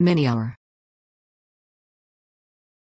Many hour.